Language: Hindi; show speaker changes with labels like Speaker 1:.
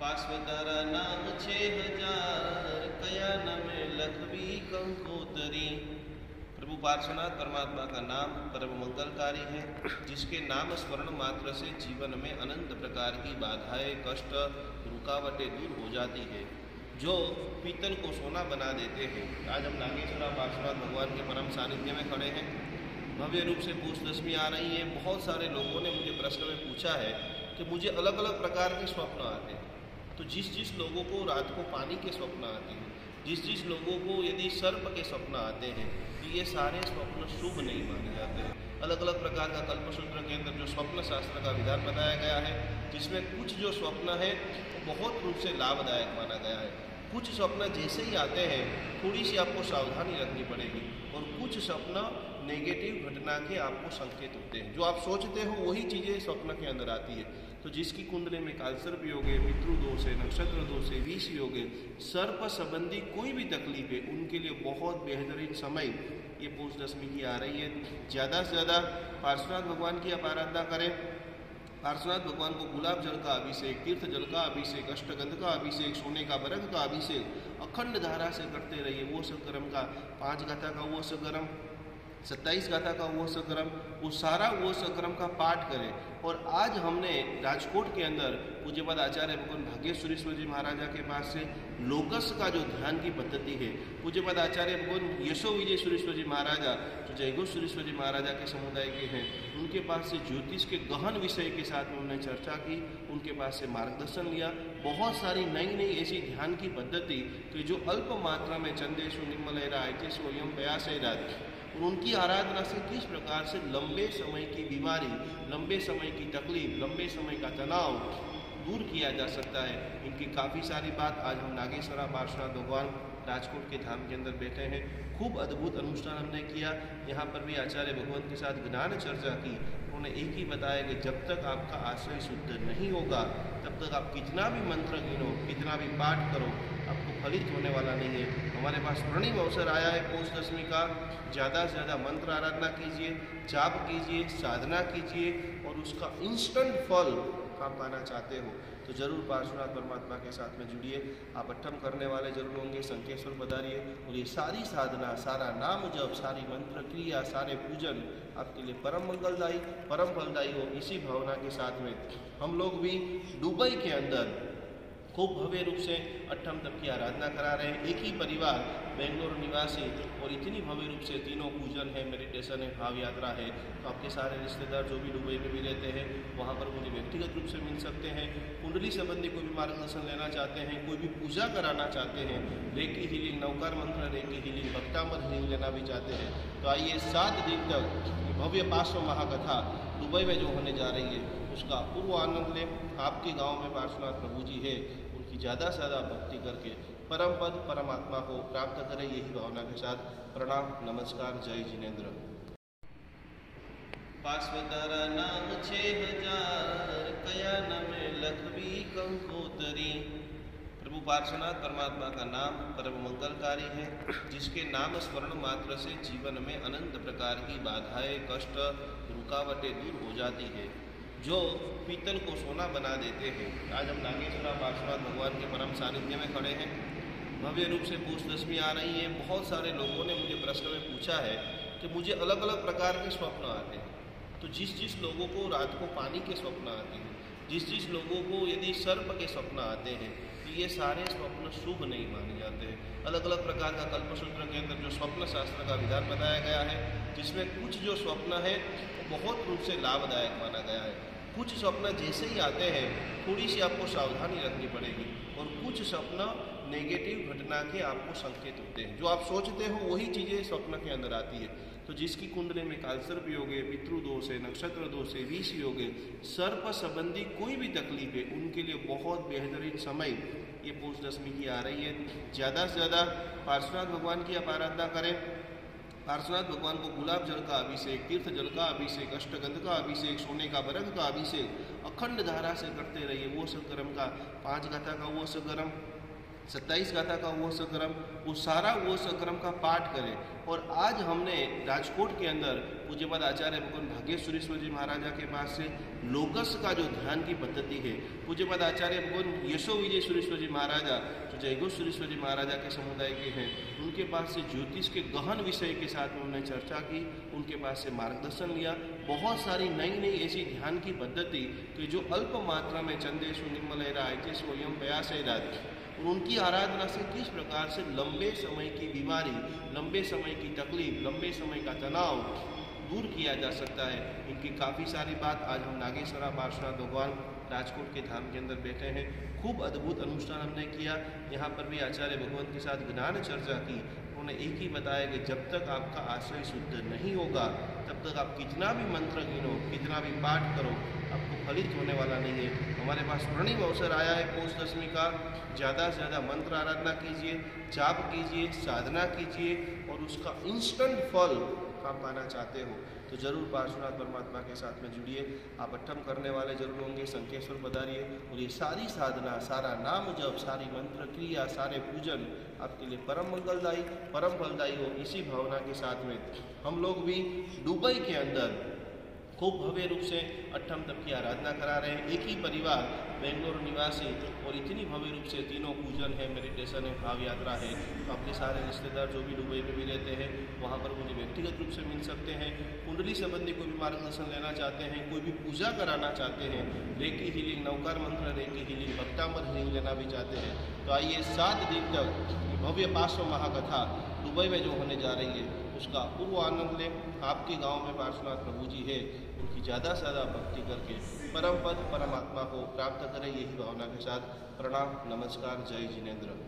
Speaker 1: પાર્શ્વતારા નામ છે હજાર કયા નમે લખવી કંકોતરી प्रभु पार्श्वनाथ परमात्मा का नाम परम मंगलकारी है जिसके नाम स्मरण मात्र से जीवन में अनंत प्रकार की बाधाएं कष्ट रुकावटें दूर हो जाती है जो पीतल को सोना बना देते हैं आज हम नागेश्वरा पार्श्वनाथ भगवान के परम सानिध्य में खड़े हैं भव्य रूप से पूछ दशमी आ रही है बहुत सारे लोगों ने मुझे प्रश्न में पूछा है कि मुझे अलग अलग प्रकार के स्वप्न आते हैं तो जिस जिस लोगों को रात को पानी के स्वप्न आते हैं, जिस जिस लोगों को यदि सर्प के स्वप्न आते हैं तो ये सारे स्वप्न शुभ नहीं माने जाते हैं। अलग अलग प्रकार का कल्पसूत्र के अंदर जो स्वप्न शास्त्र का विधान बताया गया है, जिसमें कुछ जो स्वप्न है, वो बहुत रूप से लाभदायक माना गया है। कुछ स्वप्न जैसे ही आते हैं थोड़ी सी आपको सावधानी रखनी पड़ेगी और कुछ स्वप्न नेगेटिव घटना के आपको संकेत होते हैं। जो आप सोचते हो, वही चीज़ें स्वप्न के अंदर आती है। तो जिसकी कुंडली में कालसर्प योग है पितृ दोष है नक्षत्र दोष है विष योग है सर्प संबंधी कोई भी तकलीफ़ है उनके लिए बहुत बेहतरीन समय ये पूछ दशमी की आ रही है। ज़्यादा से ज़्यादा पार्श्वनाथ भगवान की आप आराधना करें। पार्श्वनाथ भगवान को गुलाब जल का अभिषेक, तीर्थ जल का अभिषेक, अष्टगंध का अभिषेक, सोने का बरग का अभिषेक, अखंड धारा से करते रहिए। वो सकरम का, पाँच गाथा का वो सकरम। सत्ताईस गाथा का वो सकरम, वो सारा वो सकरम का पाठ करें। और आज हमने राजकोट के अंदर पूज्यपद आचार्य भगवान भाग्येश्वरेश्वर जी महाराजा के पास से लोकस का जो ध्यान की पद्धति है पूज्यपद आचार्य भगवान यशो विजय सुरेश्वर जी महाराजा, जो जयगोश्वरेश्वर जी महाराजा के समुदाय के हैं, उनके पास से ज्योतिष के गहन विषय के साथ में उन्होंने चर्चा की, उनके पास से मार्गदर्शन लिया। बहुत सारी नई नई ऐसी ध्यान की पद्धति, कि जो अल्प मात्रा में चंदेशु निम्मलहरा ऐतेशु यम प्रयासरात और उनकी आराधना से किस प्रकार से लंबे समय की बीमारी, लंबे समय की तकलीफ़, लंबे समय का तनाव दूर किया जा सकता है? इनकी काफ़ी सारी बात आज हम नागेश्वरा पार्श्वनाथ भगवान राजकोट के धाम के अंदर बैठे हैं। खूब अद्भुत अनुष्ठान हमने किया। यहाँ पर भी आचार्य भगवान के साथ ज्ञान चर्चा की। उन्होंने एक ही बताया कि जब तक आपका आश्रय शुद्ध नहीं होगा, तब तक आप कितना भी मंत्र गिनो कितना भी पाठ करो आपको फलित होने वाला नहीं है। हमारे पास स्वर्णिम अवसर आया है पौष दशमी का। ज़्यादा से ज़्यादा मंत्र आराधना कीजिए, जाप कीजिए, साधना कीजिए और उसका इंस्टेंट फल आप पाना चाहते हो तो ज़रूर पार्श्वनाथ परमात्मा के साथ में जुड़िए। आप अट्ठम करने वाले ज़रूर होंगे, संकेश्वर पधारिए और ये सारी साधना, सारा नाम जब सारी मंत्र क्रिया, सारे पूजन आपके लिए परम मंगलदायी, परम फलदायी हो, इसी भावना के साथ में। हम लोग भी दुबई के अंदर खूब भव्य रूप से अट्ठम तप की आराधना करा रहे हैं। एक ही परिवार, बेंगलोर निवासी, और इतनी भव्य रूप से तीनों पूजन है, मेडिटेशन है, भाव यात्रा है। तो आपके सारे रिश्तेदार जो भी दुबई में भी रहते हैं, वहाँ पर मुझे व्यक्तिगत रूप से मिल सकते हैं। कुंडली संबंधी कोई भी मार्गदर्शन लेना चाहते हैं, कोई भी पूजा कराना चाहते हैं, रेकी हीलिंग, नौकार मंत्र, रेकी हीलिंग भक्तामद हीलिंग लेना भी चाहते हैं। तो आइए सात दिन तक भव्य पार्श्व महाकथा दुबई में जो होने जा रही है, उसका पूर्व आनंद लें। आपके गाँव में पार्श्वनाथ प्रभु जी है। ज़्यादा से ज़्यादा भक्ति करके परम पद, परमात्मा को प्राप्त करें, यही भावना के साथ प्रणाम, नमस्कार, जय जिनेन्द्र। पार्श्वतारा नाम छे हज़ार कया नमे लखवी कंकोतरी। प्रभु पार्श्वनाथ परमात्मा का नाम परम मंगलकारी है, जिसके नाम स्मरण मात्र से जीवन में अनंत प्रकार की बाधाएँ, कष्ट, रुकावटें दूर हो जाती है। जो पीतल को सोना बना देते हैं। आज हम नागेश्वरा पार्श्वनाथ भगवान के परम सानिध्य में खड़े हैं। भव्य रूप से पूछ आ रही है। बहुत सारे लोगों ने मुझे प्रश्न में पूछा है कि मुझे अलग अलग प्रकार के स्वप्न आते हैं। तो जिस जिस लोगों को रात को पानी के स्वप्न आते हैं जिस जिस लोगों को यदि सर्प के स्वप्न आते हैं तो ये सारे स्वप्न शुभ नहीं माने जाते हैं। अलग अलग प्रकार का कल्पसूत्र के अंदर जो स्वप्न शास्त्र का विधान बताया गया है जिसमें कुछ जो स्वप्न है वो बहुत रूप से लाभदायक माना गया है। कुछ स्वप्न जैसे ही आते हैं, थोड़ी सी आपको सावधानी रखनी पड़ेगी और कुछ स्वप्न नेगेटिव घटना के आपको संकेत होते हैं। जो आप सोचते हो, वही चीज़ें स्वप्न के अंदर आती है। तो जिसकी कुंडली में कालसर्प योग है पितृदोष है, नक्षत्र दोष है, विष योग है, सर्प संबंधी कोई भी तकलीफ़ है, उनके लिए बहुत बेहतरीन समय ये पूछ दशमी की आ रही है। ज़्यादा से ज़्यादा पार्श्वनाथ भगवान की आप आराधना करें पार्श्वनाथ भगवान को गुलाब जल का अभिषेक, तीर्थ जल का अभिषेक, अष्टगंध का अभिषेक, सोने का बरंग का अभिषेक, अखंड धारा से करते रहिए, वो सकरम का, पाँच गाथा का वो सकरम सत्ताईस गाथा का वो सक्रम, वो सारा वो सक्रम का पाठ करें। और आज हमने राजकोट के अंदर पूज्यपद आचार्य भगवान भाग्येश्वरेश्वर जी महाराजा के पास से लोकस का जो ध्यान की पद्धति है, पूज्यपद आचार्य भगवान यशो विजय सुरेश्वर जी महाराजा, जो जयगो सुरेश्वर जी महाराजा के समुदाय के हैं, उनके पास से ज्योतिष के गहन विषय के साथ में उन्होंने चर्चा की, उनके पास से मार्गदर्शन लिया। बहुत सारी नई नई ऐसी ध्यान की पद्धति, कि जो अल्प मात्रा में चंदेशु, निम्मलेरा ऐचेशो यम प्रयास उनकी आराधना से किस प्रकार से लंबे समय की बीमारी, लंबे समय की तकलीफ़, लंबे समय का तनाव दूर किया जा सकता है? इनकी काफ़ी सारी बात आज हम नागेश्वरा पार्श्वनाथ भगवान राजकोट के धाम के अंदर बैठे हैं। खूब अद्भुत अनुष्ठान हमने किया। यहाँ पर भी आचार्य भगवान के साथ ज्ञान चर्चा की। उन्होंने एक ही बताया कि जब तक आपका आश्रय शुद्ध नहीं होगा, तब तक आप कितना भी मंत्र गिनो कितना भी पाठ करो, आपको फलित होने वाला नहीं है। हमारे पास स्वर्णिम अवसर आया है पौष दशमी का। ज़्यादा से ज़्यादा मंत्र आराधना कीजिए, जाप कीजिए, साधना कीजिए और उसका इंस्टेंट फल आप पाना चाहते हो तो ज़रूर पार्श्वनाथ परमात्मा के साथ में जुड़िए। आप अट्ठम करने वाले ज़रूर होंगे, संकेश्वर पधारिए और ये सारी साधना, सारा नाम जप, सारी मंत्र क्रिया, सारे पूजन आपके लिए परम मंगलदायी, परम फलदायी हो, इसी भावना के साथ में। हम लोग भी दुबई के अंदर खूब भव्य रूप से अट्ठम तप की आराधना करा रहे हैं। एक ही परिवार, बेंगलोर निवासी, और इतनी भव्य रूप से तीनों पूजन है मेडिटेशन है, भाव यात्रा है। तो आपके सारे रिश्तेदार जो भी दुबई में भी रहते हैं, वहाँ पर मुझे व्यक्तिगत रूप से मिल सकते हैं। कुंडली संबंधी कोई भी मार्गदर्शन लेना चाहते हैं, कोई भी पूजा कराना चाहते हैं, रेकी हीलिंग, नौकार मंत्र, रेकी हीलिंग भक्तामर हीलिंग लेना भी चाहते हैं। तो आइए सात दिन तक भव्य पार्श्व महाकथा दुबई में जो होने जा रही है, उसका पूर्व आनंद लें। आपके गाँव में पार्श्वनाथ प्रभु जी है, उनकी ज़्यादा से ज़्यादा भक्ति करके परम पद परमात्मा को प्राप्त करें, यही भावना के साथ प्रणाम, नमस्कार, जय जिनेन्द्र।